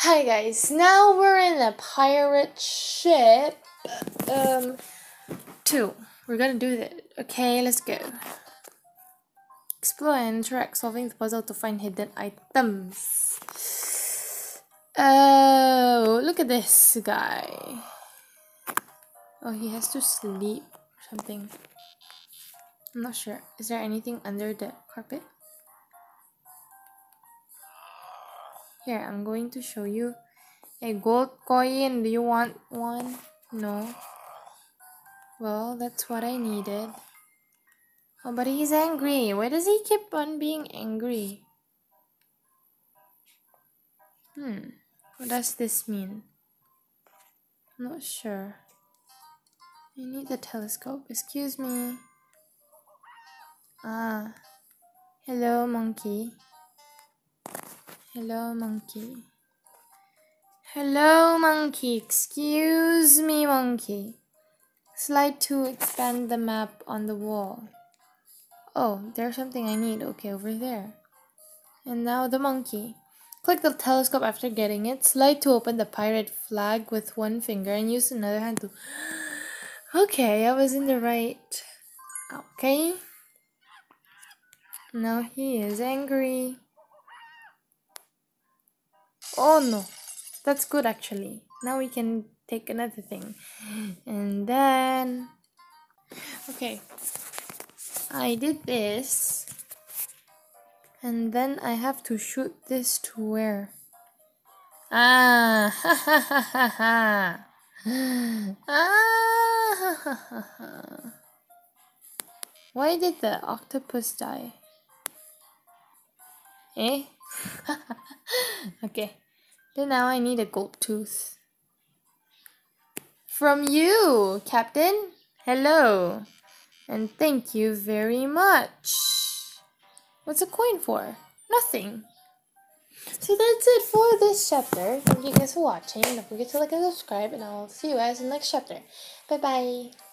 Hi guys, now we're in a pirate ship. Um, two. We're gonna do that. Okay, let's go. Explore and interact, solving the puzzle to find hidden items. Oh, look at this guy. Oh, he has to sleep or something. I'm not sure. Is there anything under the carpet? Here, I'm going to show you a gold coin. Do you want one? No. Well, that's what I needed. Oh, but he's angry. Why does he keep on being angry? Hmm. What does this mean? I'm not sure. I need the telescope. Excuse me. Ah. Hello, monkey. Hello, monkey. Hello, monkey. Excuse me, monkey. Slide to expand the map on the wall. Oh, there's something I need. Okay, over there. And now the monkey. Click the telescope after getting it. Slide to open the pirate flag with one finger and use another hand to. Okay, I was in the right. Okay. Now he is angry. Oh no, that's good actually. Now we can take another thing. And then, okay, I did this. And then I have to shoot this to where? Ah, ha ha ha ha ha. Ah, ha ha ha ha. Why did the octopus die? Eh? okay. Then now I need a gold tooth. From you, Captain. Hello. And thank you very much. What's a coin for? Nothing. So that's it for this chapter. Thank you guys for watching. Don't forget to like and subscribe, and I'll see you guys in the next chapter. Bye bye.